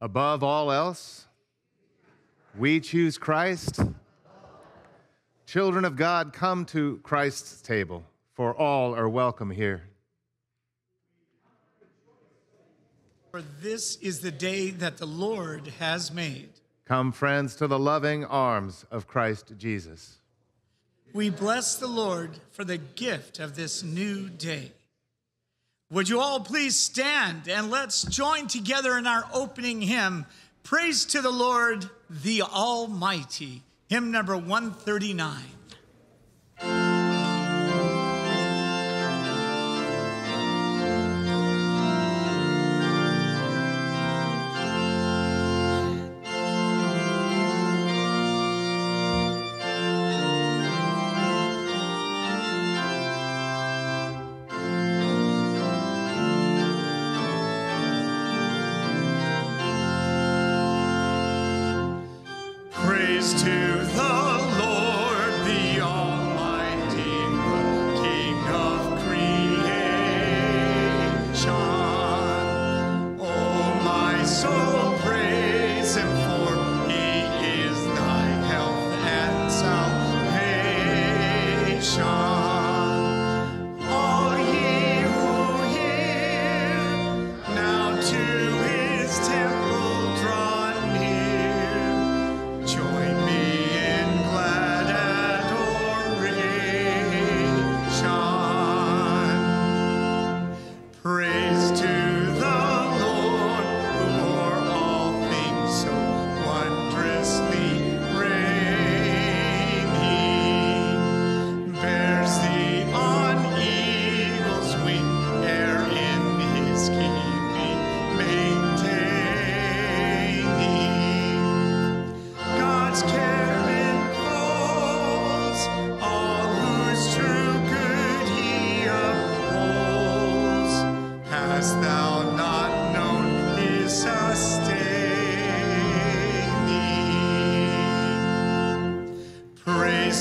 Above all else, we choose Christ. Children of God, come to Christ's table, for all are welcome here. For this is the day that the Lord has made. Come, friends, to the loving arms of Christ Jesus. We bless the Lord for the gift of this new day. Would you all please stand and let's join together in our opening hymn, Praise to the Lord, the Almighty, hymn number 139.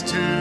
to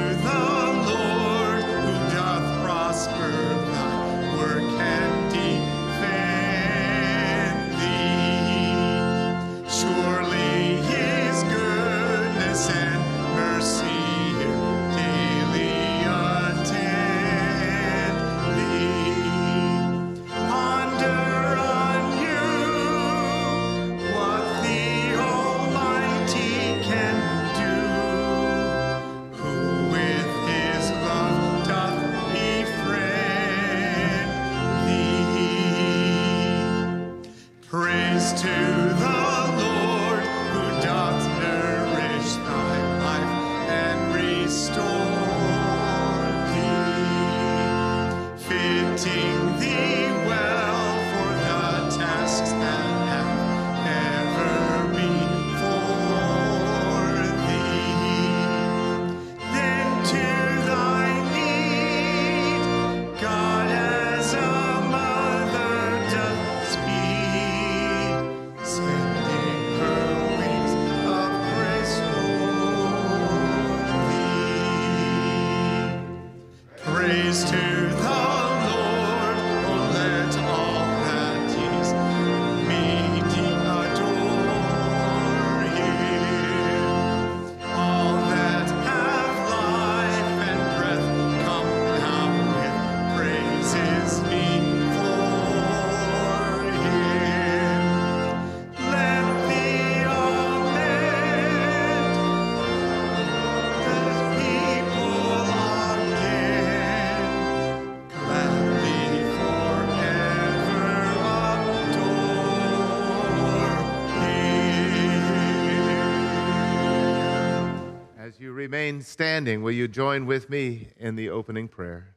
remain standing, will you join with me in the opening prayer?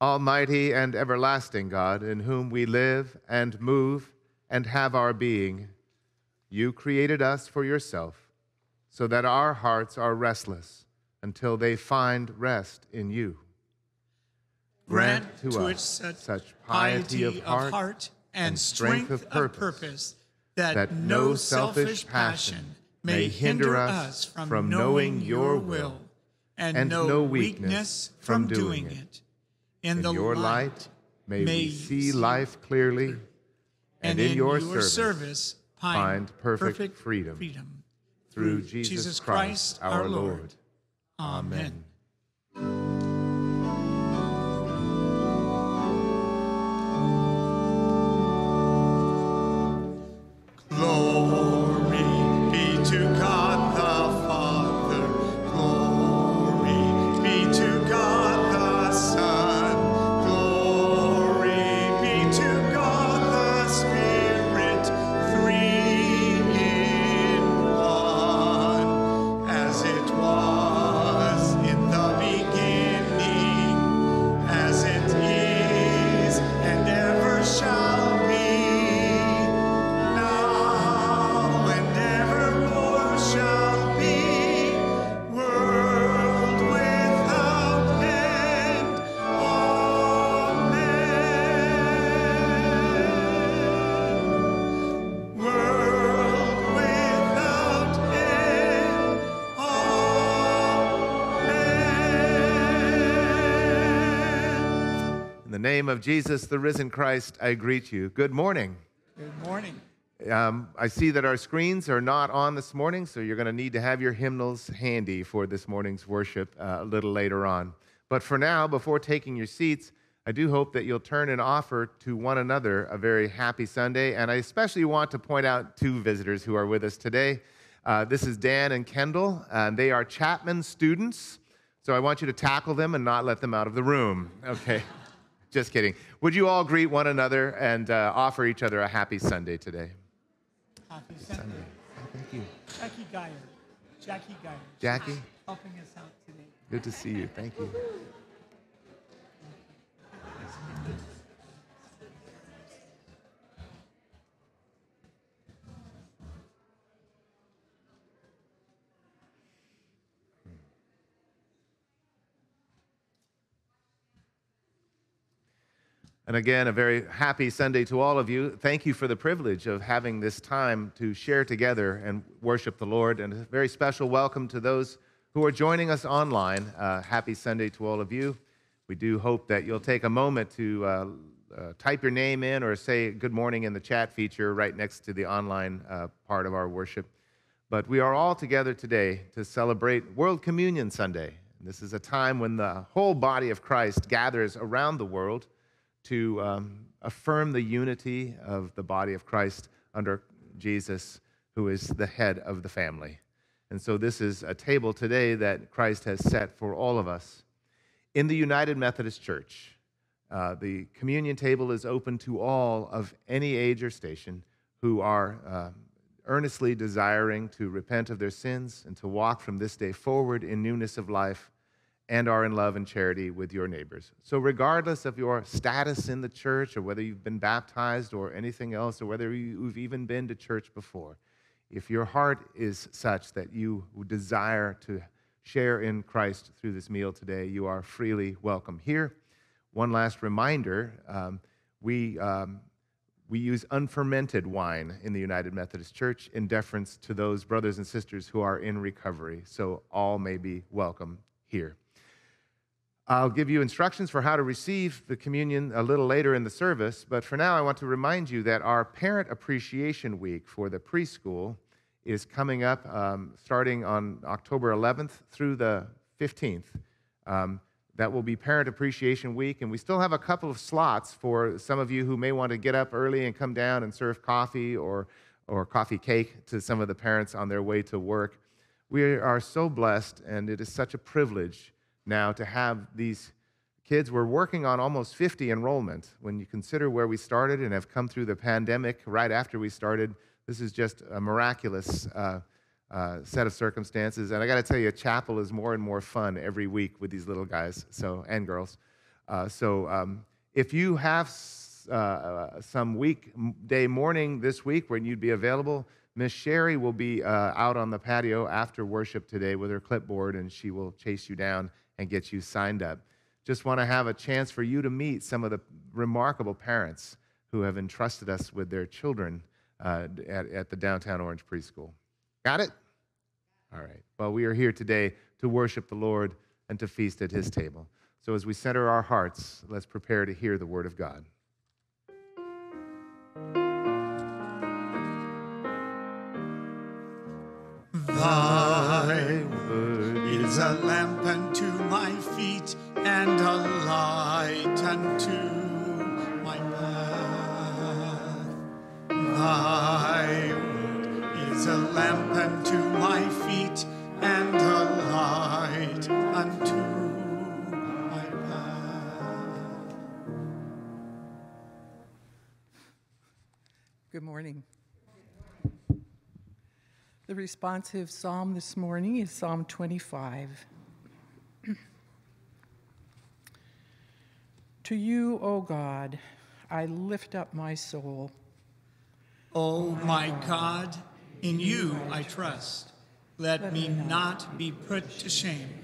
Almighty and everlasting God, in whom we live and move and have our being, you created us for yourself so that our hearts are restless until they find rest in you. Grant, Grant to, us such, such piety, piety of, heart of heart, and strength, strength of, purpose, purpose, that, that no selfish passion may hinder us from knowing your will and no weakness from doing it. In your light may, may we see see life clearly, and in your service find perfect freedom. through Jesus, Christ, our Lord. Amen. Name of Jesus, the risen Christ, I greet you. Good morning. Good morning. Um, I see that our screens are not on this morning, so you're going to need to have your hymnals handy for this morning's worship uh, a little later on. But for now, before taking your seats, I do hope that you'll turn and offer to one another a very happy Sunday. And I especially want to point out two visitors who are with us today. Uh, this is Dan and Kendall, and they are Chapman students. So I want you to tackle them and not let them out of the room. Okay. Just kidding. Would you all greet one another and uh, offer each other a happy Sunday today? Happy Sunday. Thank you. Jackie Geyer. Jackie Geyer. Jackie? Helping us out today. Good to see you. Thank you. And again, a very happy Sunday to all of you. Thank you for the privilege of having this time to share together and worship the Lord. And a very special welcome to those who are joining us online. Uh, happy Sunday to all of you. We do hope that you'll take a moment to uh, uh, type your name in or say good morning in the chat feature right next to the online uh, part of our worship. But we are all together today to celebrate World Communion Sunday. This is a time when the whole body of Christ gathers around the world to um, affirm the unity of the body of Christ under Jesus, who is the head of the family. And so, this is a table today that Christ has set for all of us. In the United Methodist Church, uh, the communion table is open to all of any age or station who are uh, earnestly desiring to repent of their sins and to walk from this day forward in newness of life and are in love and charity with your neighbors. So, regardless of your status in the church or whether you've been baptized or anything else, or whether you've even been to church before, if your heart is such that you desire to share in Christ through this meal today, you are freely welcome here. One last reminder um, we, um, we use unfermented wine in the United Methodist Church in deference to those brothers and sisters who are in recovery, so all may be welcome here. I'll give you instructions for how to receive the communion a little later in the service, but for now, I want to remind you that our Parent Appreciation Week for the preschool is coming up um, starting on October 11th through the 15th. Um, that will be Parent Appreciation Week, and we still have a couple of slots for some of you who may want to get up early and come down and serve coffee or, or coffee cake to some of the parents on their way to work. We are so blessed, and it is such a privilege now to have these kids. We're working on almost 50 enrollment. When you consider where we started and have come through the pandemic right after we started, this is just a miraculous uh, uh, set of circumstances. And I got to tell you, chapel is more and more fun every week with these little guys so and girls. Uh, so um, if you have uh, uh, some weekday morning this week when you'd be available, Miss Sherry will be uh, out on the patio after worship today with her clipboard, and she will chase you down and get you signed up. Just want to have a chance for you to meet some of the remarkable parents who have entrusted us with their children uh, at, at the downtown Orange Preschool. Got it? All right. Well, we are here today to worship the Lord and to feast at his table. So as we center our hearts, let's prepare to hear the word of God. Thy is a lamp unto my feet and a light unto my path. Thy word is a lamp unto my feet and a light unto my path. Good morning. The responsive psalm this morning is Psalm 25. to you, O God, I lift up my soul. O my God, in you I trust. Let me not be put to shame.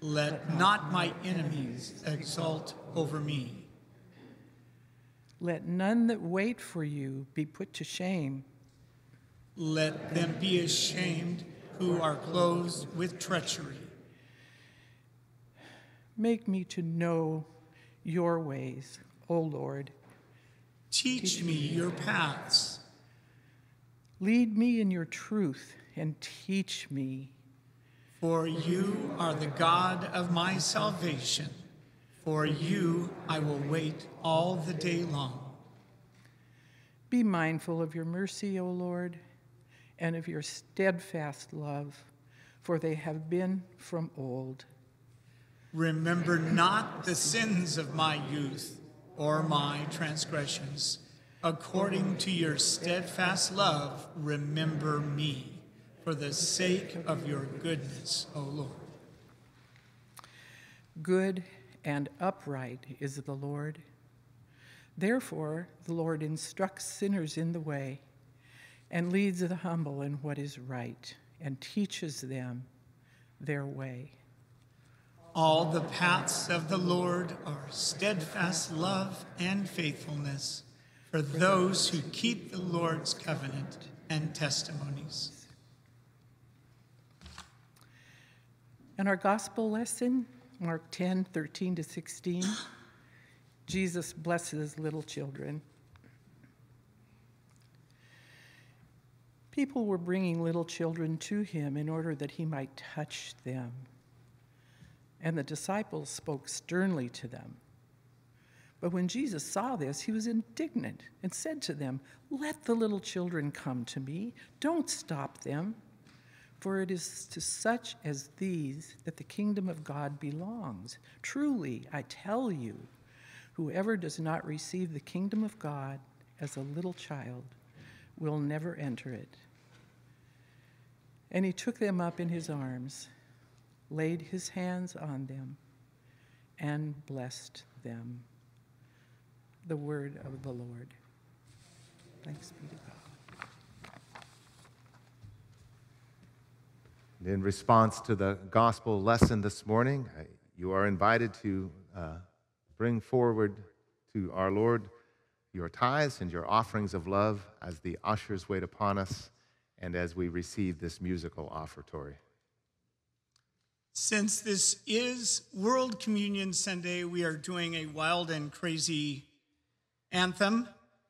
Let not my enemies exult over me. Let none that wait for you be put to shame. Let them be ashamed who are clothed with treachery. Make me to know your ways, O Lord. Teach me your paths. Lead me in your truth and teach me. For you are the God of my salvation. For you I will wait all the day long. Be mindful of your mercy, O Lord, and of your steadfast love, for they have been from old. Remember not the sins of my youth or my transgressions. According to your steadfast love, remember me for the sake of your goodness, O Lord. Good and upright is the Lord. Therefore, the Lord instructs sinners in the way and leads the humble in what is right and teaches them their way. All the paths of the Lord are steadfast love and faithfulness for those who keep the Lord's covenant and testimonies. And our gospel lesson, Mark 10 13 to 16, Jesus blesses little children. People were bringing little children to him in order that he might touch them. And the disciples spoke sternly to them. But when Jesus saw this, he was indignant and said to them, Let the little children come to me. Don't stop them. For it is to such as these that the kingdom of God belongs. Truly, I tell you, whoever does not receive the kingdom of God as a little child will never enter it. And he took them up in his arms, laid his hands on them, and blessed them. The word of the Lord. Thanks be to God. In response to the gospel lesson this morning, you are invited to uh, bring forward to our Lord your tithes and your offerings of love as the ushers wait upon us and as we receive this musical offertory. Since this is World Communion Sunday, we are doing a wild and crazy anthem.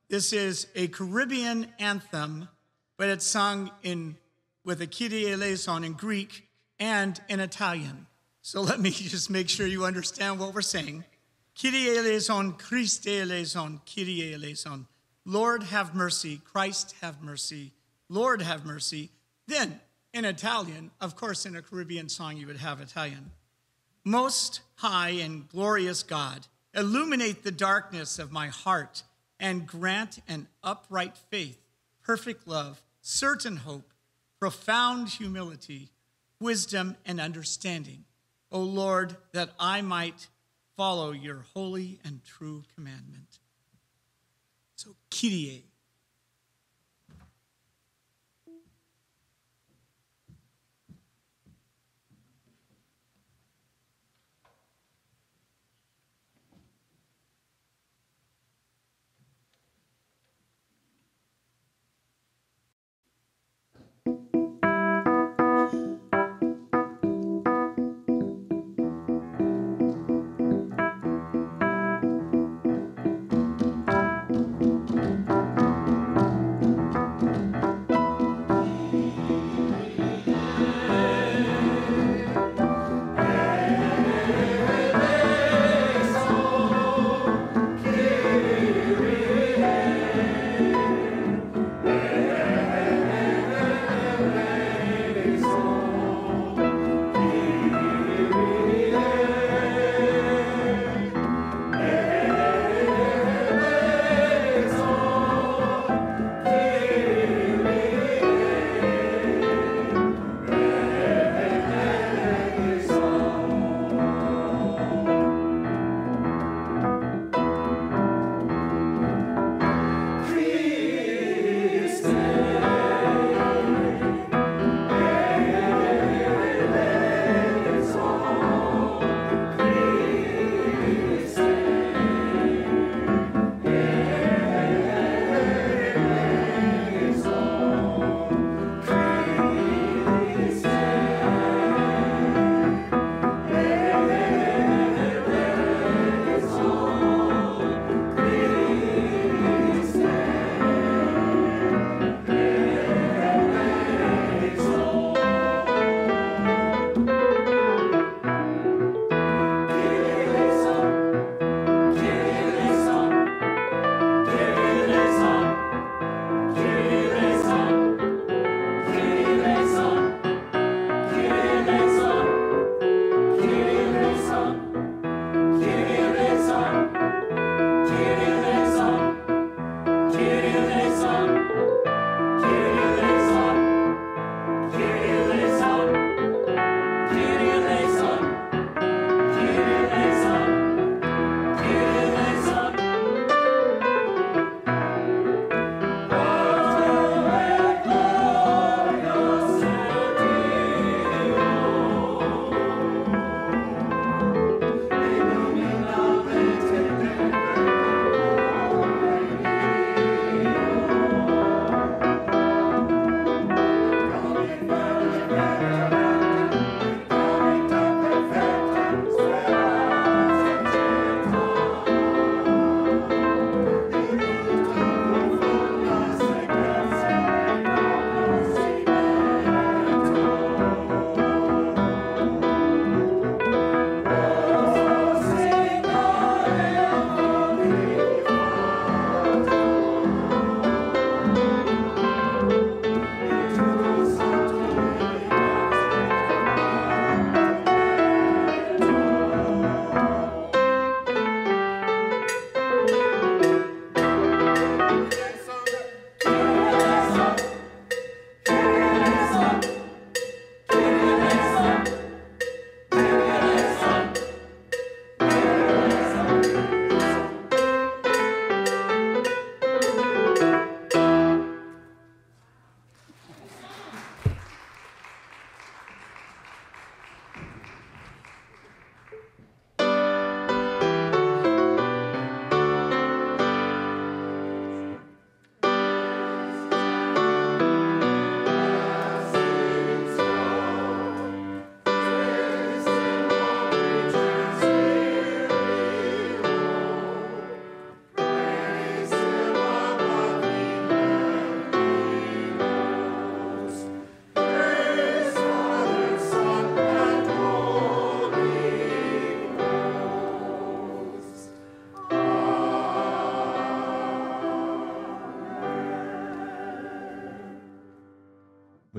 This is a Caribbean anthem, but it's sung in with a Kyrie eleison in Greek and in Italian. So let me just make sure you understand what we're saying. Kyrie eleison, Christe eleison, Kyrie eleison. Lord have mercy, Christ have mercy, Lord have mercy. Then in Italian, of course, in a Caribbean song, you would have Italian. Most high and glorious God, illuminate the darkness of my heart and grant an upright faith, perfect love, certain hope, profound humility, wisdom, and understanding. O Lord, that I might follow your holy and true commandment. So, Kyrie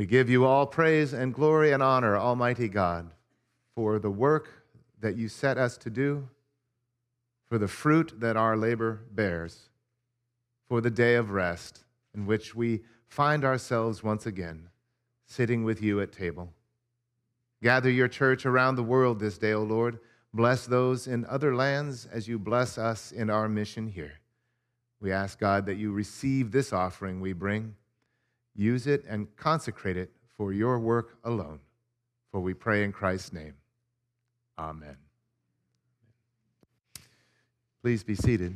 We give you all praise and glory and honor, Almighty God, for the work that you set us to do, for the fruit that our labor bears, for the day of rest in which we find ourselves once again sitting with you at table. Gather your church around the world this day, O Lord. Bless those in other lands as you bless us in our mission here. We ask, God, that you receive this offering we bring, use it, and consecrate it for your work alone. For we pray in Christ's name. Amen. Please be seated.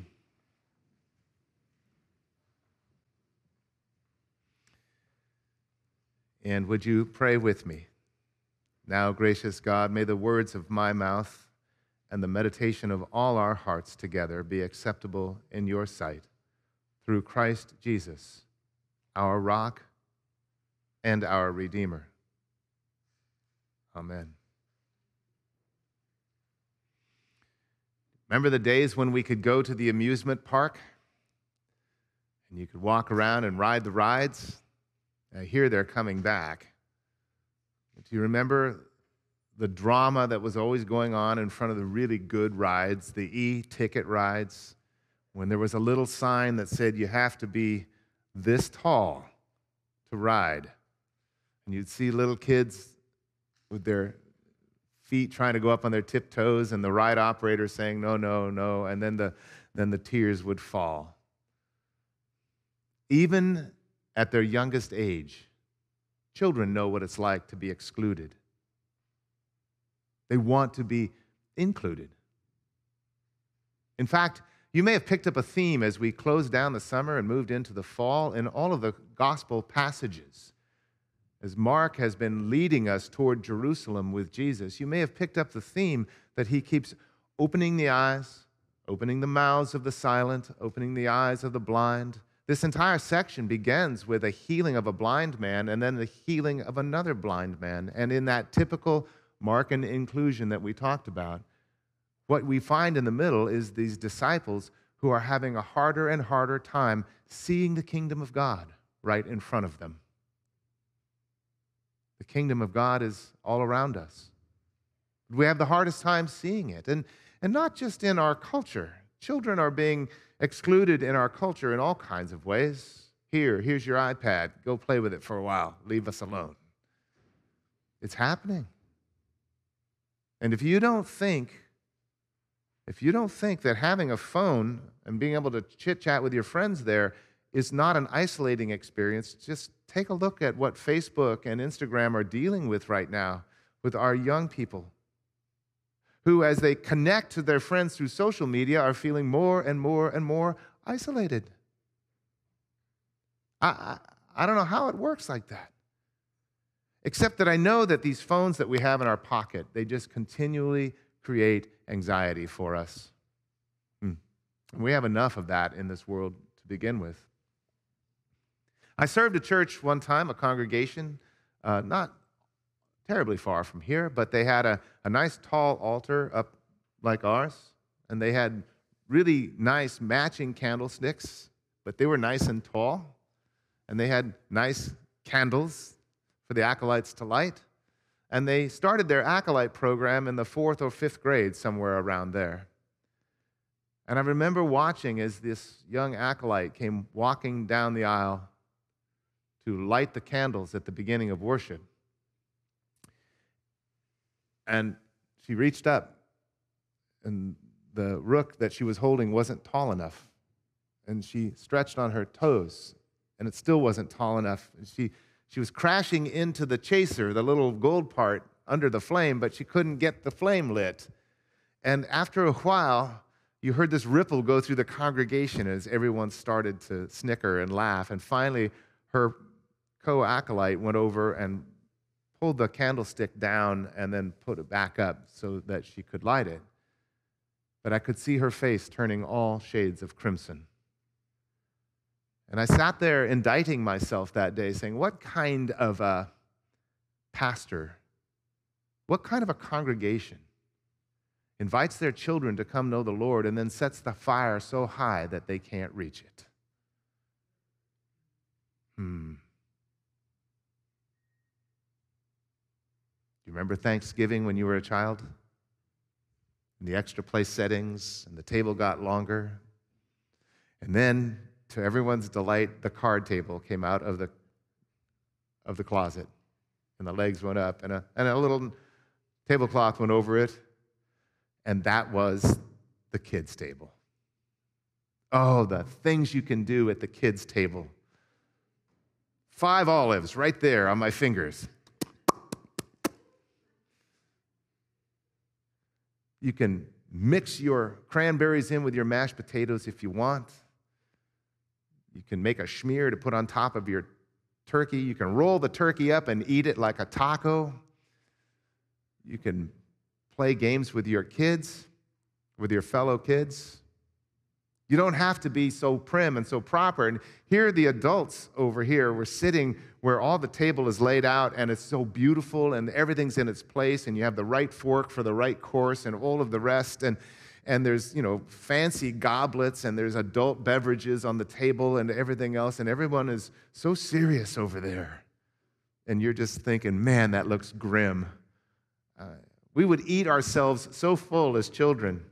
And would you pray with me? Now, gracious God, may the words of my mouth and the meditation of all our hearts together be acceptable in your sight through Christ Jesus, our rock and our Redeemer. Amen. Remember the days when we could go to the amusement park and you could walk around and ride the rides? I hear they're coming back. Do you remember the drama that was always going on in front of the really good rides, the e ticket rides, when there was a little sign that said you have to be this tall to ride? And you'd see little kids with their feet trying to go up on their tiptoes and the ride operator saying no no no and then the then the tears would fall. Even at their youngest age children know what it's like to be excluded. They want to be included. In fact you may have picked up a theme as we closed down the summer and moved into the fall in all of the gospel passages as Mark has been leading us toward Jerusalem with Jesus, you may have picked up the theme that he keeps opening the eyes, opening the mouths of the silent, opening the eyes of the blind. This entire section begins with a healing of a blind man and then the healing of another blind man. And in that typical Markan inclusion that we talked about, what we find in the middle is these disciples who are having a harder and harder time seeing the kingdom of God right in front of them. The kingdom of God is all around us. We have the hardest time seeing it. And, and not just in our culture. Children are being excluded in our culture in all kinds of ways. Here, here's your iPad. Go play with it for a while. Leave us alone. It's happening. And if you don't think, if you don't think that having a phone and being able to chit chat with your friends there is not an isolating experience, just take a look at what Facebook and Instagram are dealing with right now with our young people who, as they connect to their friends through social media, are feeling more and more and more isolated. I, I, I don't know how it works like that. Except that I know that these phones that we have in our pocket, they just continually create anxiety for us. Hmm. We have enough of that in this world to begin with. I served a church one time, a congregation, uh, not terribly far from here, but they had a, a nice tall altar up like ours, and they had really nice matching candlesticks, but they were nice and tall, and they had nice candles for the acolytes to light. And they started their acolyte program in the fourth or fifth grade, somewhere around there. And I remember watching as this young acolyte came walking down the aisle to light the candles at the beginning of worship. And she reached up, and the rook that she was holding wasn't tall enough. And she stretched on her toes, and it still wasn't tall enough. And She, she was crashing into the chaser, the little gold part under the flame, but she couldn't get the flame lit. And after a while, you heard this ripple go through the congregation as everyone started to snicker and laugh. And finally, her co acolyte went over and pulled the candlestick down and then put it back up so that she could light it. But I could see her face turning all shades of crimson. And I sat there indicting myself that day, saying, What kind of a pastor, what kind of a congregation invites their children to come know the Lord and then sets the fire so high that they can't reach it? Hmm. Do you remember Thanksgiving when you were a child? And the extra place settings, and the table got longer. And then, to everyone's delight, the card table came out of the, of the closet, and the legs went up, and a, and a little tablecloth went over it, and that was the kids' table. Oh, the things you can do at the kids' table. Five olives right there on my fingers. You can mix your cranberries in with your mashed potatoes if you want. You can make a schmear to put on top of your turkey. You can roll the turkey up and eat it like a taco. You can play games with your kids, with your fellow kids. You don't have to be so prim and so proper. And here, the adults over here we're sitting where all the table is laid out and it's so beautiful and everything's in its place and you have the right fork for the right course and all of the rest. And, and there's, you know, fancy goblets and there's adult beverages on the table and everything else. And everyone is so serious over there. And you're just thinking, man, that looks grim. Uh, we would eat ourselves so full as children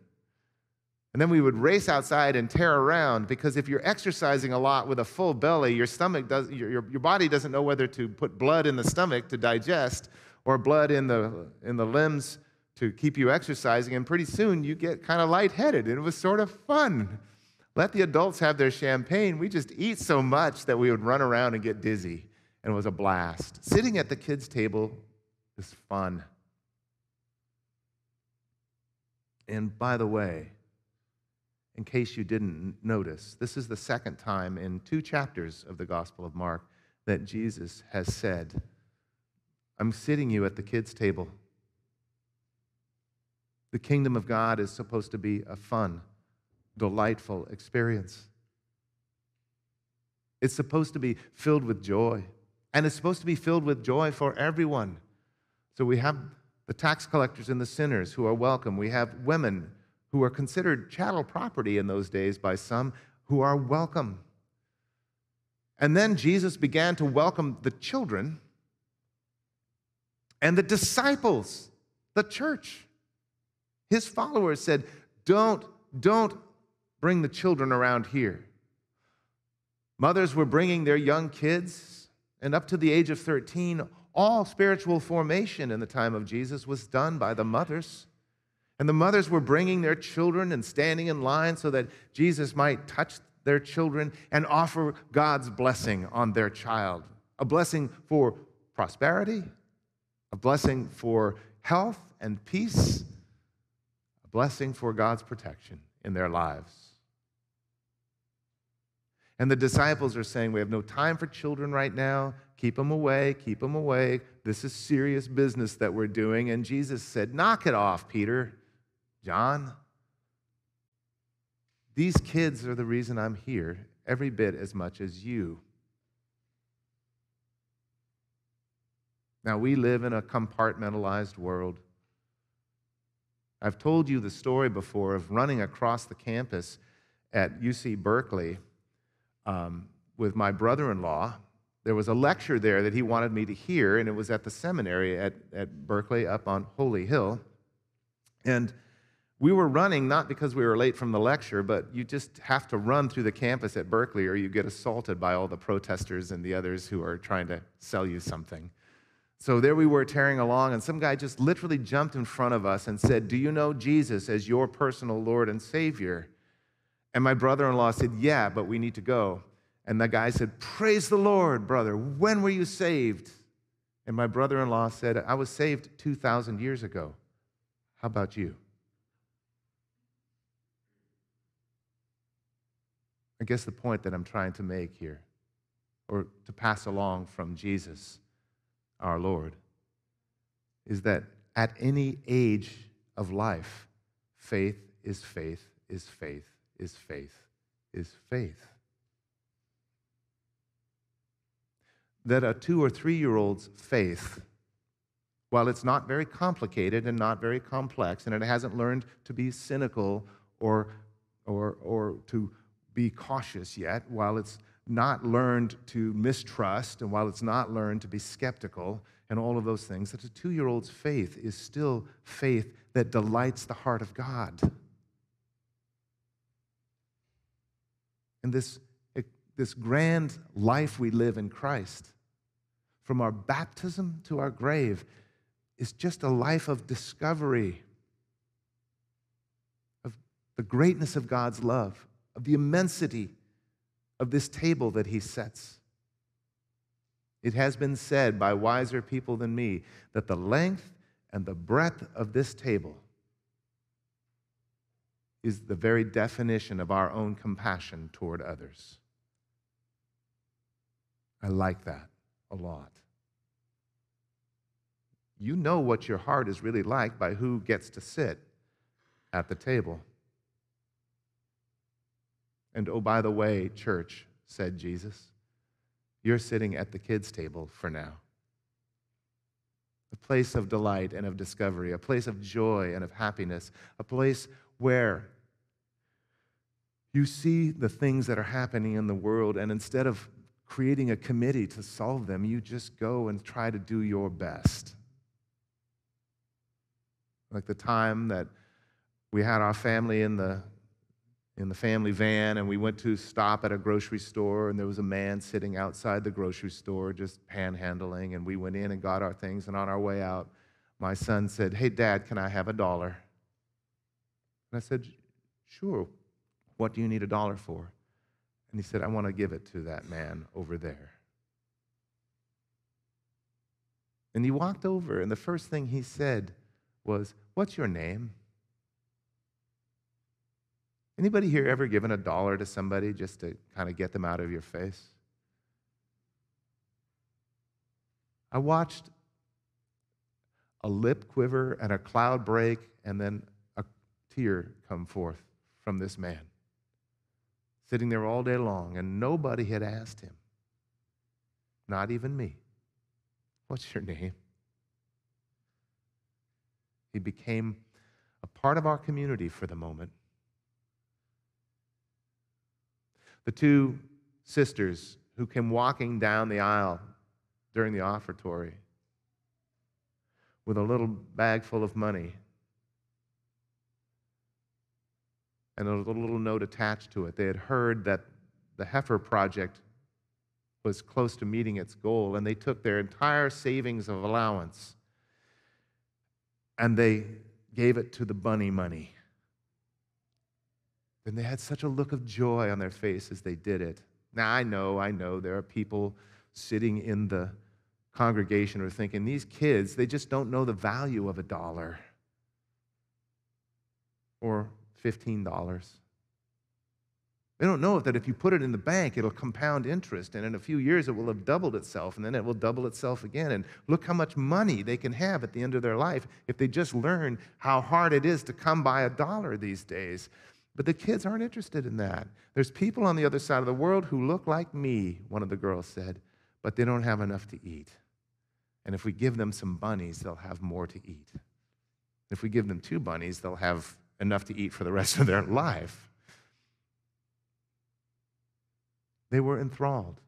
and then we would race outside and tear around because if you're exercising a lot with a full belly, your stomach does, your, your, your body doesn't know whether to put blood in the stomach to digest or blood in the, in the limbs to keep you exercising. And pretty soon you get kind of lightheaded. And it was sort of fun. Let the adults have their champagne. We just eat so much that we would run around and get dizzy. And it was a blast. Sitting at the kids' table is fun. And by the way, in case you didn't notice, this is the second time in two chapters of the Gospel of Mark that Jesus has said, I'm sitting you at the kids' table. The kingdom of God is supposed to be a fun, delightful experience. It's supposed to be filled with joy, and it's supposed to be filled with joy for everyone. So we have the tax collectors and the sinners who are welcome. We have women who are considered chattel property in those days by some, who are welcome. And then Jesus began to welcome the children and the disciples, the church. His followers said, Don't, don't bring the children around here. Mothers were bringing their young kids, and up to the age of 13, all spiritual formation in the time of Jesus was done by the mothers. And the mothers were bringing their children and standing in line so that Jesus might touch their children and offer God's blessing on their child a blessing for prosperity, a blessing for health and peace, blessing for God's protection in their lives. And the disciples are saying, We have no time for children right now. Keep them away, keep them away. This is serious business that we're doing. And Jesus said, Knock it off, Peter. John, these kids are the reason I'm here every bit as much as you. Now, we live in a compartmentalized world. I've told you the story before of running across the campus at UC Berkeley um, with my brother in law. There was a lecture there that he wanted me to hear, and it was at the seminary at, at Berkeley up on Holy Hill. And we were running not because we were late from the lecture, but you just have to run through the campus at Berkeley or you get assaulted by all the protesters and the others who are trying to sell you something. So there we were tearing along, and some guy just literally jumped in front of us and said, Do you know Jesus as your personal Lord and Savior? And my brother in law said, Yeah, but we need to go. And the guy said, Praise the Lord, brother. When were you saved? And my brother in law said, I was saved 2,000 years ago. How about you? I guess the point that I'm trying to make here, or to pass along from Jesus, our Lord, is that at any age of life, faith is faith, is faith, is faith, is faith. That a two or three year old's faith, while it's not very complicated and not very complex, and it hasn't learned to be cynical or, or, or to be cautious yet, while it's not learned to mistrust, and while it's not learned to be skeptical, and all of those things, that a two year old's faith is still faith that delights the heart of God. And this, this grand life we live in Christ, from our baptism to our grave, is just a life of discovery of the greatness of God's love of the immensity of this table that he sets. It has been said by wiser people than me that the length and the breadth of this table is the very definition of our own compassion toward others. I like that a lot. You know what your heart is really like by who gets to sit at the table. And oh, by the way, church, said Jesus, you're sitting at the kids' table for now. A place of delight and of discovery, a place of joy and of happiness, a place where you see the things that are happening in the world, and instead of creating a committee to solve them, you just go and try to do your best. Like the time that we had our family in the in the family van and we went to stop at a grocery store and there was a man sitting outside the grocery store just panhandling and we went in and got our things and on our way out my son said hey dad can i have a dollar? And i said sure. What do you need a dollar for? And he said i want to give it to that man over there. And he walked over and the first thing he said was what's your name Anybody here ever given a dollar to somebody just to kind of get them out of your face? I watched a lip quiver and a cloud break and then a tear come forth from this man. Sitting there all day long, and nobody had asked him, not even me, What's your name? He became a part of our community for the moment. The two sisters who came walking down the aisle during the offertory with a little bag full of money and a little note attached to it. They had heard that the Heifer Project was close to meeting its goal, and they took their entire savings of allowance and they gave it to the bunny money. And they had such a look of joy on their face as they did it. Now, I know, I know there are people sitting in the congregation who are thinking, these kids, they just don't know the value of a dollar or $15. They don't know that if you put it in the bank, it'll compound interest, and in a few years it will have doubled itself, and then it will double itself again. And look how much money they can have at the end of their life if they just learn how hard it is to come by a dollar these days. But the kids aren't interested in that. There's people on the other side of the world who look like me, one of the girls said, but they don't have enough to eat. And if we give them some bunnies, they'll have more to eat. If we give them two bunnies, they'll have enough to eat for the rest of their life. They were enthralled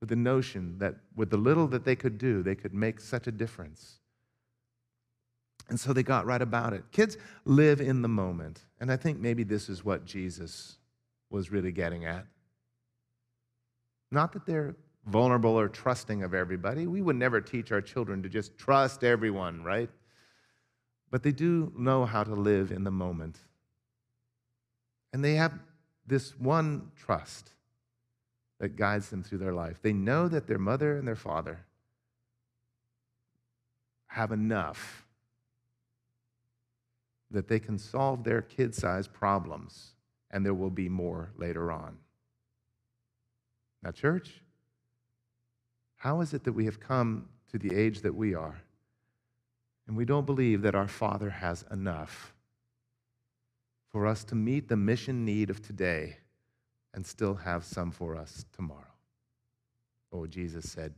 with the notion that with the little that they could do, they could make such a difference. And so they got right about it. Kids live in the moment. And I think maybe this is what Jesus was really getting at. Not that they're vulnerable or trusting of everybody. We would never teach our children to just trust everyone, right? But they do know how to live in the moment. And they have this one trust that guides them through their life. They know that their mother and their father have enough that they can solve their kid sized problems, and there will be more later on. Now, church, how is it that we have come to the age that we are, and we don't believe that our Father has enough for us to meet the mission need of today and still have some for us tomorrow? Oh, Jesus said,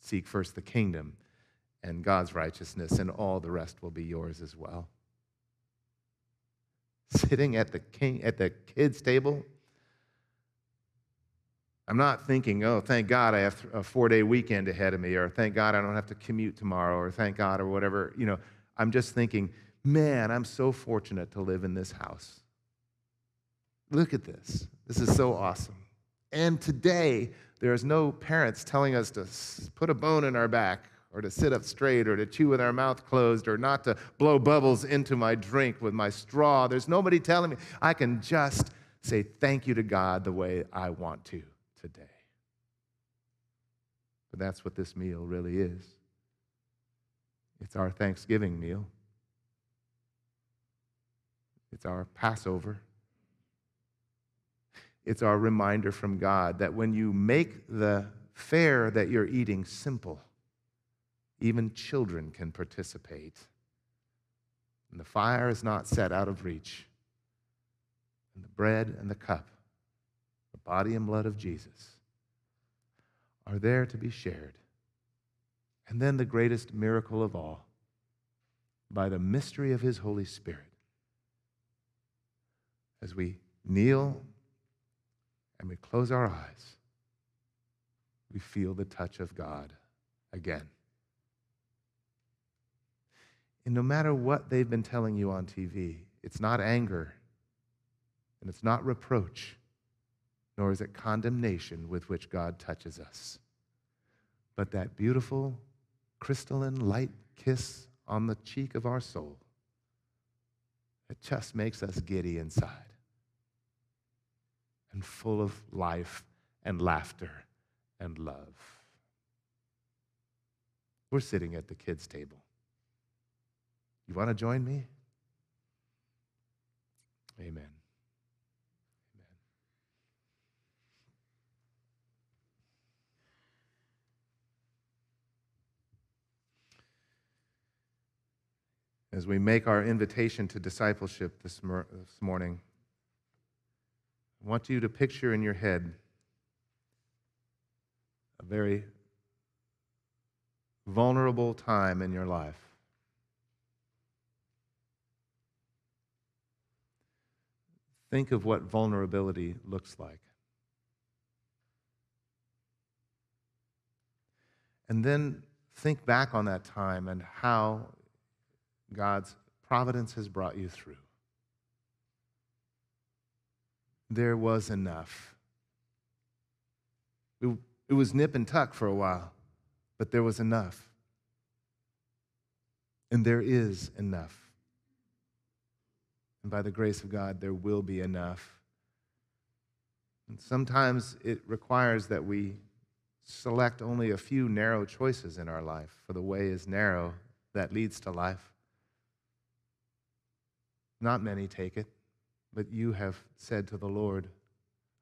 Seek first the kingdom and God's righteousness, and all the rest will be yours as well sitting at the king at the kids' table. I'm not thinking, oh, thank God I have a four day weekend ahead of me, or thank God I don't have to commute tomorrow, or thank God, or whatever. You know, I'm just thinking, man, I'm so fortunate to live in this house. Look at this. This is so awesome. And today, there's no parents telling us to put a bone in our back or to sit up straight or to chew with our mouth closed or not to blow bubbles into my drink with my straw. There's nobody telling me. I can just say thank you to God the way I want to today. But that's what this meal really is. It's our Thanksgiving meal. It's our Passover. It's our reminder from God that when you make the fare that you're eating simple, even children can participate. And the fire is not set out of reach. And the bread and the cup, the body and blood of Jesus, are there to be shared. And then the greatest miracle of all, by the mystery of his Holy Spirit, as we kneel and we close our eyes, we feel the touch of God again. And no matter what they've been telling you on TV, it's not anger and it's not reproach, nor is it condemnation with which God touches us, but that beautiful, crystalline, light kiss on the cheek of our soul that just makes us giddy inside and full of life and laughter and love. We're sitting at the kids' table. You want to join me? Amen. Amen. As we make our invitation to discipleship this, mor- this morning, I want you to picture in your head a very vulnerable time in your life. Think of what vulnerability looks like. And then think back on that time and how God's providence has brought you through. There was enough. It, it was nip and tuck for a while, but there was enough. And there is enough. And by the grace of God, there will be enough. And sometimes it requires that we select only a few narrow choices in our life, for the way is narrow that leads to life. Not many take it, but you have said to the Lord,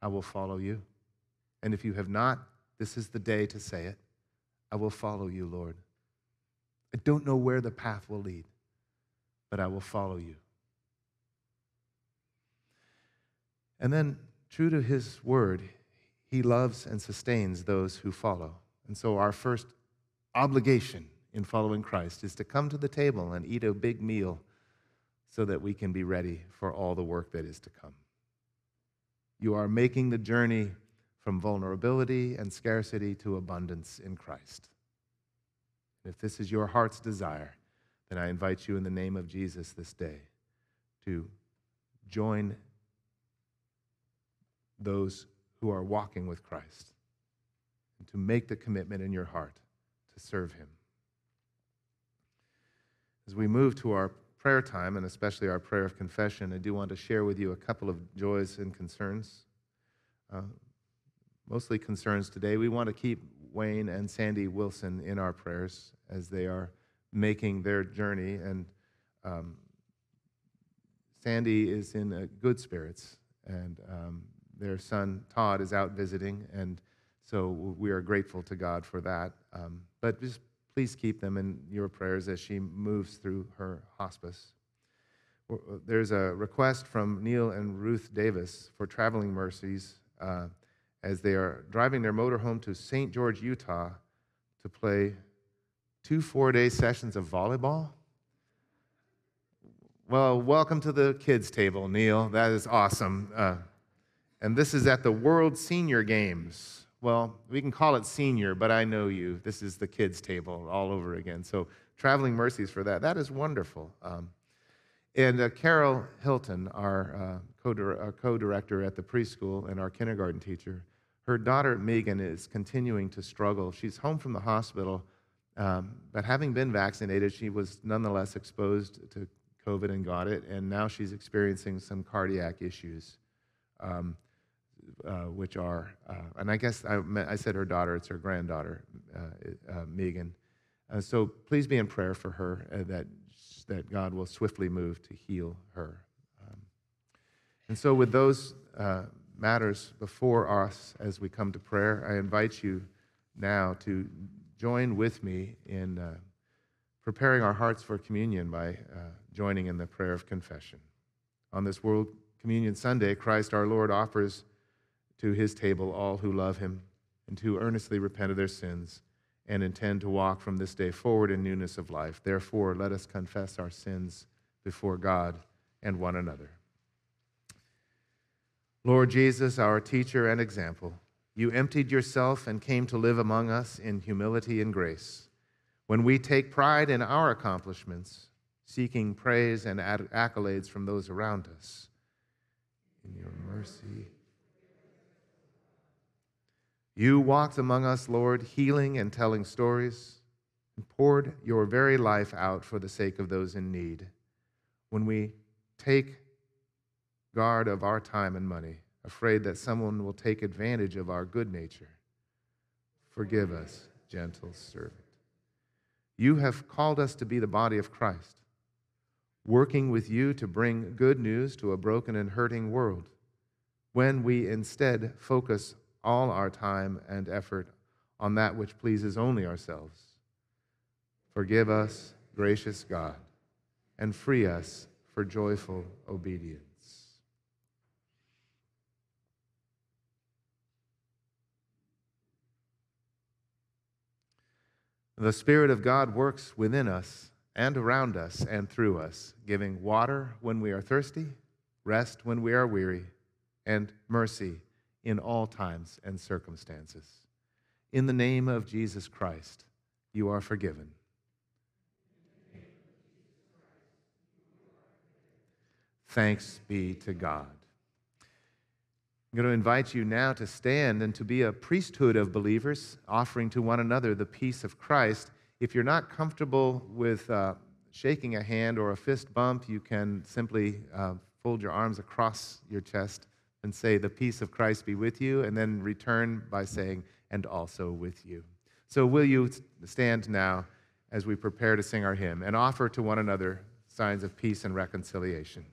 I will follow you. And if you have not, this is the day to say it. I will follow you, Lord. I don't know where the path will lead, but I will follow you. And then, true to his word, he loves and sustains those who follow. And so, our first obligation in following Christ is to come to the table and eat a big meal so that we can be ready for all the work that is to come. You are making the journey from vulnerability and scarcity to abundance in Christ. If this is your heart's desire, then I invite you in the name of Jesus this day to join those who are walking with Christ and to make the commitment in your heart to serve Him. As we move to our prayer time, and especially our prayer of confession, I do want to share with you a couple of joys and concerns. Uh, mostly concerns today. We want to keep Wayne and Sandy Wilson in our prayers as they are making their journey. And um, Sandy is in uh, good spirits, and um, their son Todd is out visiting, and so we are grateful to God for that. Um, but just please keep them in your prayers as she moves through her hospice. Uh, there's a request from Neil and Ruth Davis for traveling mercies uh, as they are driving their motorhome to St. George, Utah to play two four day sessions of volleyball. Well, welcome to the kids' table, Neil. That is awesome. Uh, and this is at the World Senior Games. Well, we can call it senior, but I know you. This is the kids' table all over again. So, traveling mercies for that. That is wonderful. Um, and uh, Carol Hilton, our uh, co director at the preschool and our kindergarten teacher, her daughter Megan is continuing to struggle. She's home from the hospital, um, but having been vaccinated, she was nonetheless exposed to COVID and got it, and now she's experiencing some cardiac issues um, uh, which are, uh, and I guess I, I, said her daughter, it's her granddaughter, uh, uh, Megan. Uh, so please be in prayer for her that, that God will swiftly move to heal her. Um, and so, with those matters before us as we come to prayer, I invite you now to join with me in preparing our hearts for communion by joining in the prayer of confession. On this World Communion Sunday, Christ our Lord offers to his table all who love him and who earnestly repent of their sins and intend to walk from this day forward in newness of life. Therefore, let us confess our sins before God and one another. Lord Jesus, our teacher and example, you emptied yourself and came to live among us in humility and grace. When we take pride in our accomplishments, seeking praise and accolades from those around us, in your mercy, you walked among us, Lord, healing and telling stories, and poured your very life out for the sake of those in need. When we take guard of our time and money, afraid that someone will take advantage of our good nature, forgive us, gentle servant. You have called us to be the body of Christ, working with you to bring good news to a broken and hurting world. When we instead focus all our time and effort on that which pleases only ourselves. Forgive us, gracious God, and free us for joyful obedience. The Spirit of God works within us and around us and through us, giving water when we are thirsty, rest when we are weary, and mercy in all times and circumstances. In the name of Jesus Christ, you are forgiven. Thanks be to God. I'm going to invite you now to stand and to be a priesthood of believers, offering to one another the peace of Christ. If you're not comfortable with uh, shaking a hand or a fist bump, you can simply uh, fold your arms across your chest and say, The peace of Christ be with you, and then return by saying, And also with you. So, will you stand now as we prepare to sing our hymn and offer to one another signs of peace and reconciliation?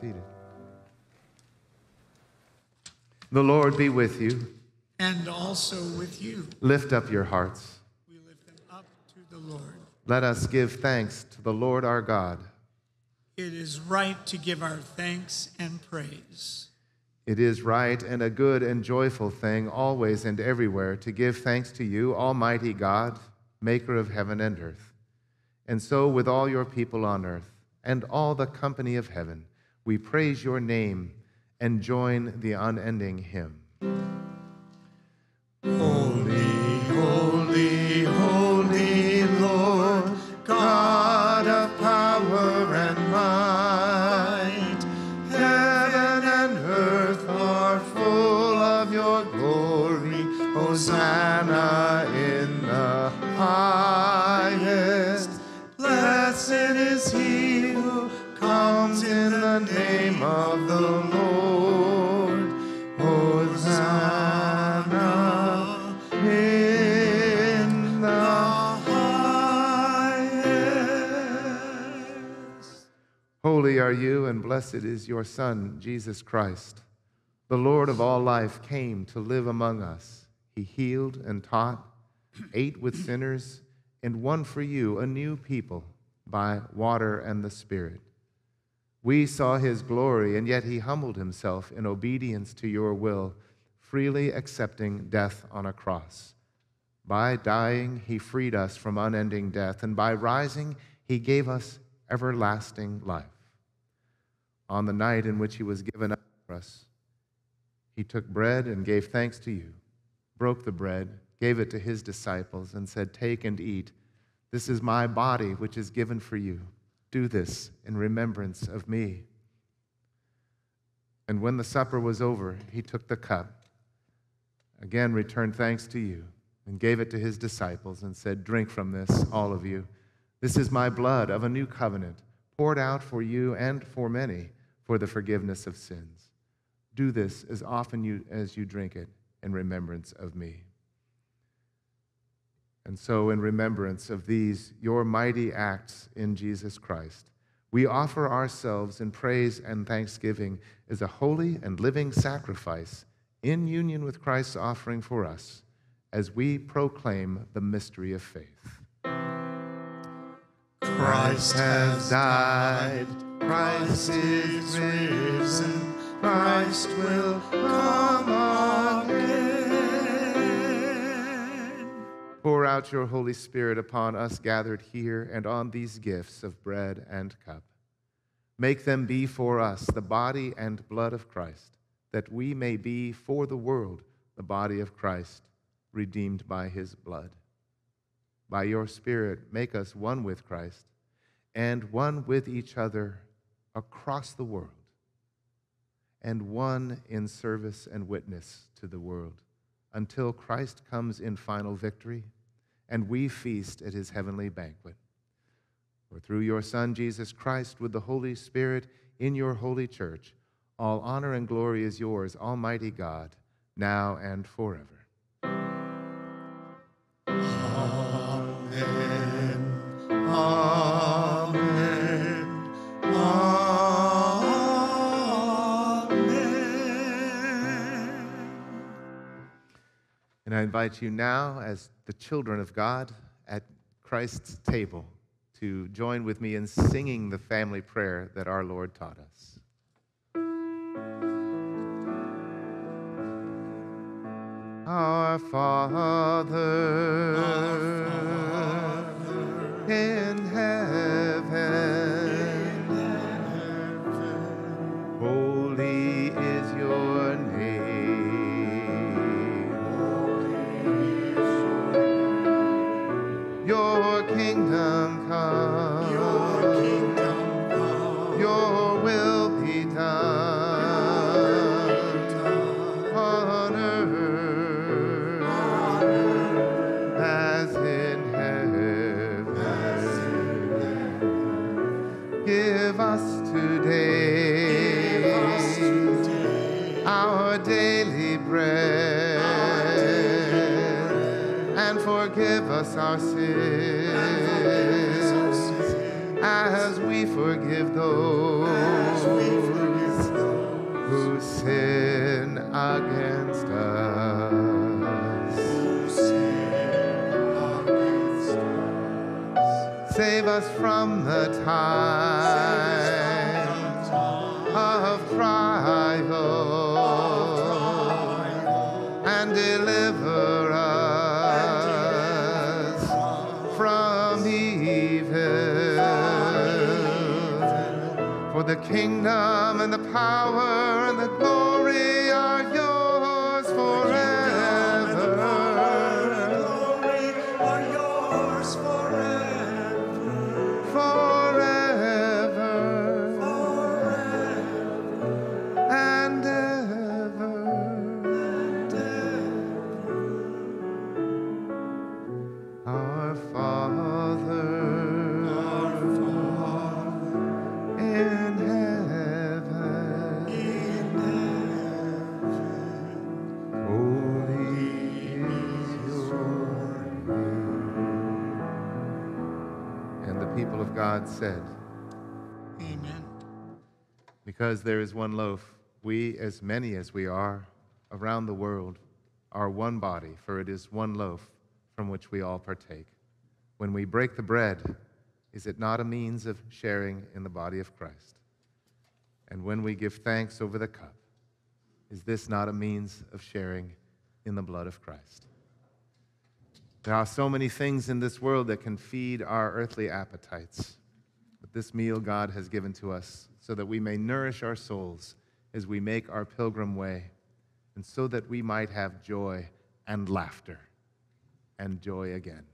Seated. The Lord be with you. And also with you. Lift up your hearts. We lift them up to the Lord. Let us give thanks to the Lord our God. It is right to give our thanks and praise. It is right and a good and joyful thing always and everywhere to give thanks to you, Almighty God, maker of heaven and earth. And so, with all your people on earth and all the company of heaven, we praise your name and join the unending hymn. Holy, holy, holy Lord, God of power and might, heaven and earth are full of your glory. Hosanna in the highest. Blessed is he the name of the Lord. Hosanna in the highest. Holy are you, and blessed is your Son, Jesus Christ. The Lord of all life came to live among us. He healed and taught, ate with sinners, and won for you a new people by water and the Spirit. We saw his glory, and yet he humbled himself in obedience to your will, freely accepting death on a cross. By dying, he freed us from unending death, and by rising, he gave us everlasting life. On the night in which he was given up for us, he took bread and gave thanks to you, broke the bread, gave it to his disciples, and said, Take and eat. This is my body, which is given for you. Do this in remembrance of me. And when the supper was over, he took the cup, again returned thanks to you, and gave it to his disciples, and said, Drink from this, all of you. This is my blood of a new covenant, poured out for you and for many for the forgiveness of sins. Do this as often you, as you drink it in remembrance of me. And so, in remembrance of these, your mighty acts in Jesus Christ, we offer ourselves in praise and thanksgiving as a holy and living sacrifice in union with Christ's offering for us as we proclaim the mystery of faith. Christ has died, Christ is risen, Christ will come Pour out your Holy Spirit upon us gathered here and on these gifts of bread and cup. Make them be for us the body and blood of Christ, that we may be for the world the body of Christ, redeemed by his blood. By your Spirit, make us one with Christ and one with each other across the world, and one in service and witness to the world until Christ comes in final victory and we feast at his heavenly banquet. For through your Son, Jesus Christ, with the Holy Spirit in your holy church, all honor and glory is yours, Almighty God, now and forever. Invite you now, as the children of God at Christ's table, to join with me in singing the family prayer that our Lord taught us. Our Father, in heaven, us our sins as we forgive those who sin against us. Save us from the time kingdom and the power and the glory God said, Amen. Because there is one loaf, we, as many as we are around the world, are one body, for it is one loaf from which we all partake. When we break the bread, is it not a means of sharing in the body of Christ? And when we give thanks over the cup, is this not a means of sharing in the blood of Christ? There are so many things in this world that can feed our earthly appetites. This meal God has given to us so that we may nourish our souls as we make our pilgrim way, and so that we might have joy and laughter and joy again.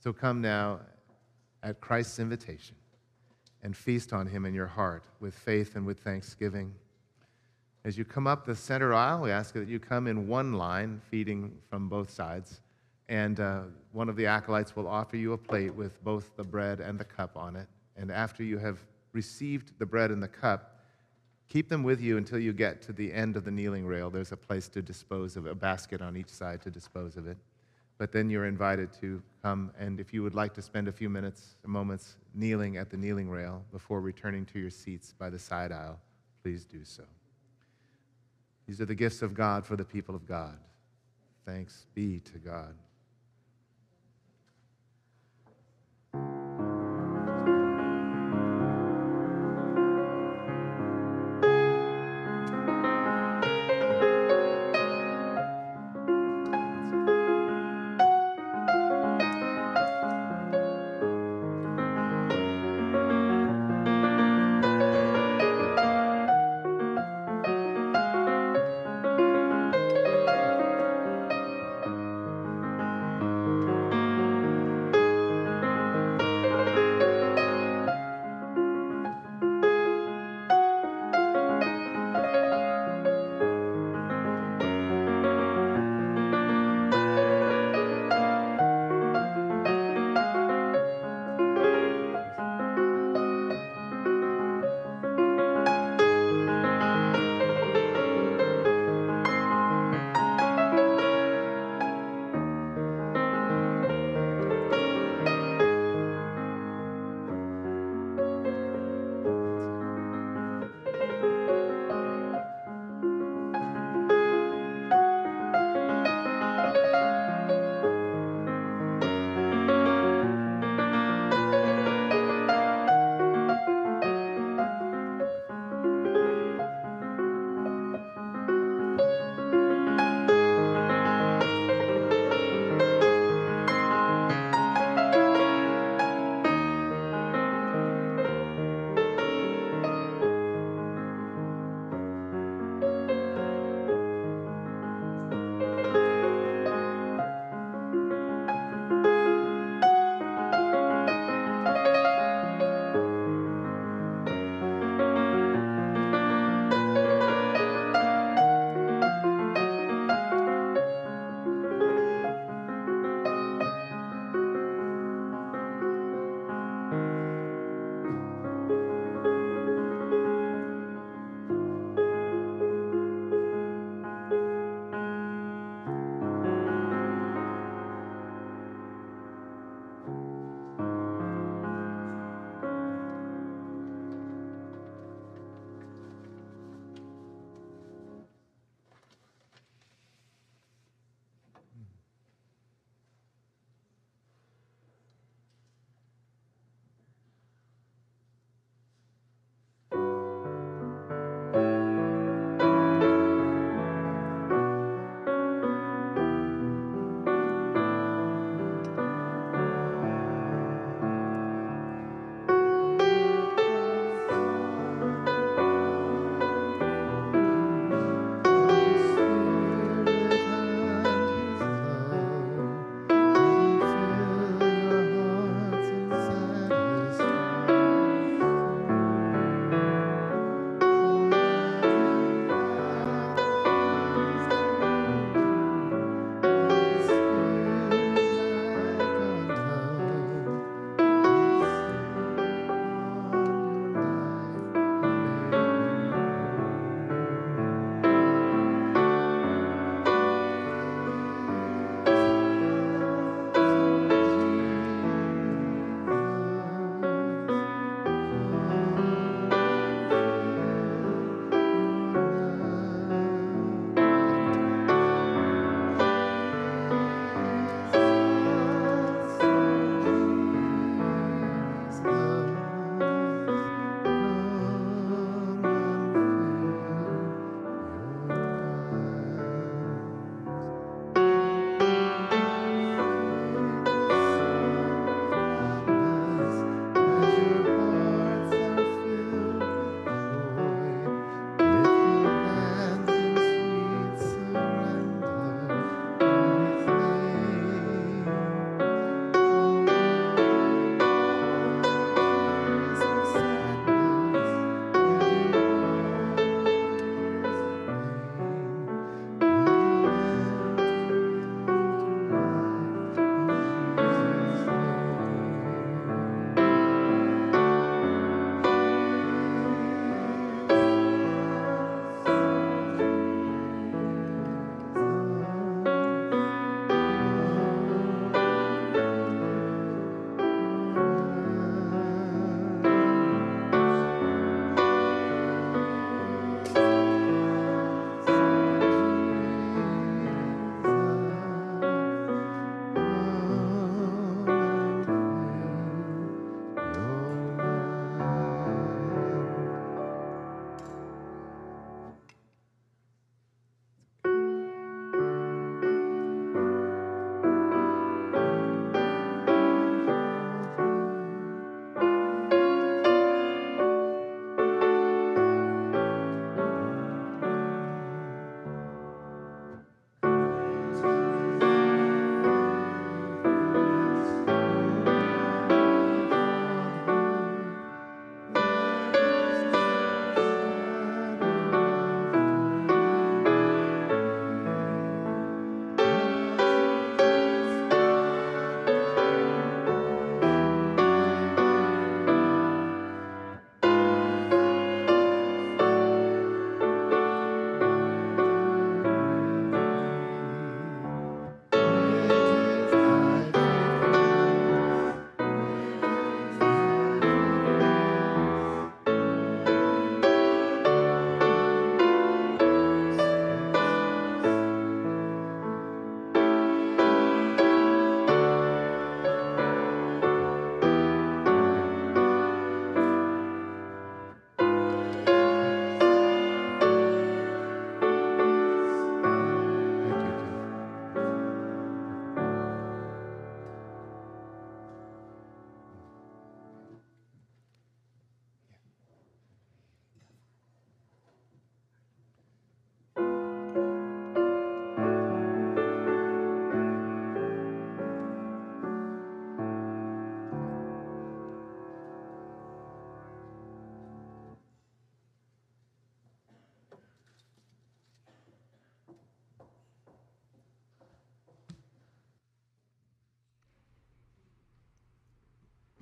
So come now at Christ's invitation and feast on him in your heart with faith and with thanksgiving. As you come up the center aisle, we ask that you come in one line, feeding from both sides. And uh, one of the acolytes will offer you a plate with both the bread and the cup on it. And after you have received the bread and the cup, keep them with you until you get to the end of the kneeling rail. There's a place to dispose of a basket on each side to dispose of it. But then you're invited to come, and if you would like to spend a few minutes, moments kneeling at the kneeling rail before returning to your seats by the side aisle, please do so. These are the gifts of God for the people of God. Thanks be to God.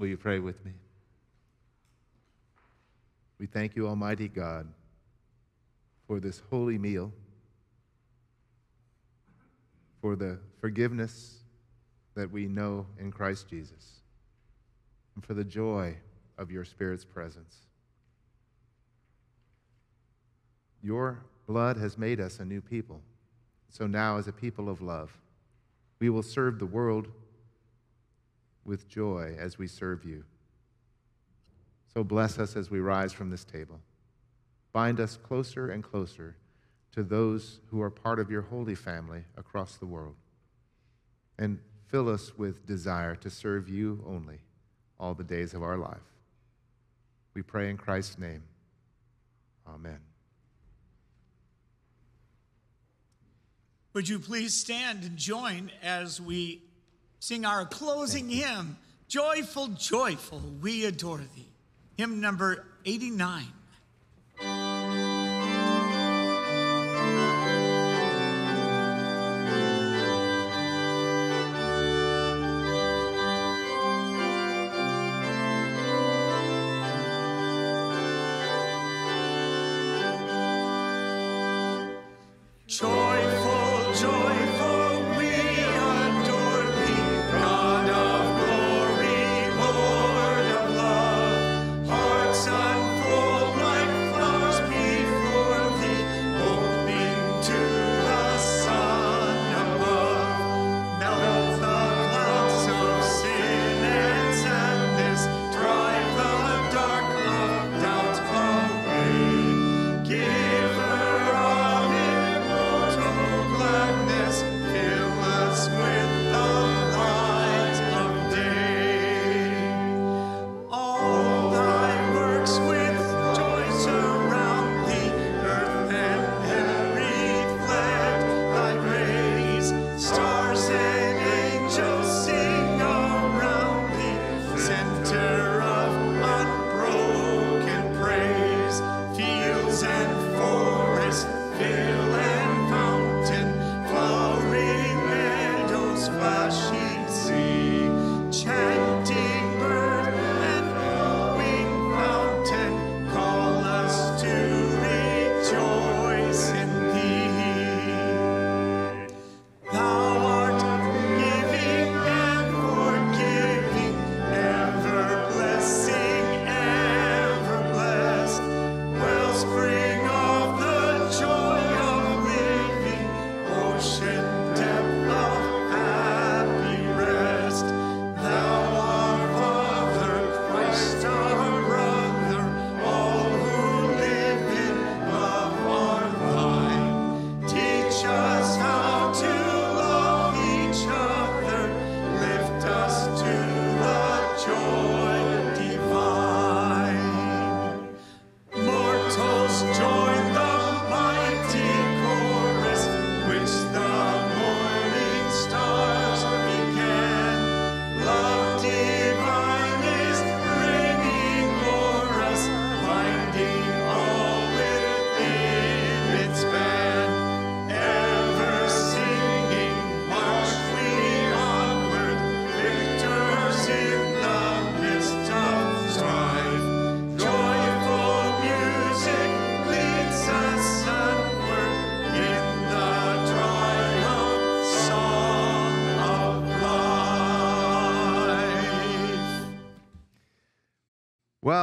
Will you pray with me? We thank you, Almighty God, for this holy meal, for the forgiveness that we know in Christ Jesus, and for the joy of your Spirit's presence. Your blood has made us a new people. So now, as a people of love, we will serve the world with joy as we serve you. So bless us as we rise from this table. Bind us closer and closer to those who are part of your holy family across the world. And fill us with desire to serve you only all the days of our life. We pray in Christ's name. Amen. Would you please stand and join as we sing our closing hymn, Joyful, Joyful, We Adore Thee, hymn number 89.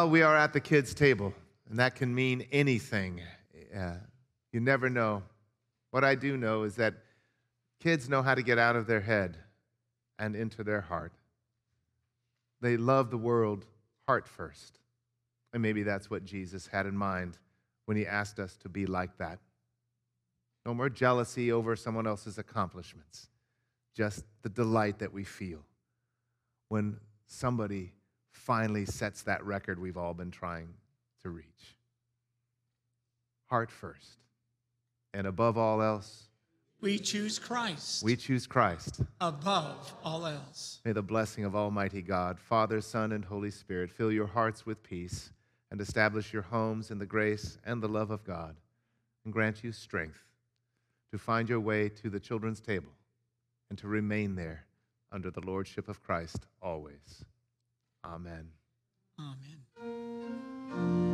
We are at the kids' table, and that can mean anything. Uh, you never know. What I do know is that kids know how to get out of their head and into their heart. They love the world heart first. And maybe that's what Jesus had in mind when he asked us to be like that. No more jealousy over someone else's accomplishments, just the delight that we feel when somebody finally sets that record we've all been trying to reach. Heart first. And above all else, We choose Christ we choose Christ. above all else. May the blessing of Almighty God, Father, Son, and Holy Spirit fill your hearts with peace and establish your homes in the grace and the love of God and grant you strength to find your way to the children's table and to remain there under the Lordship of Christ always. Amen. Amen.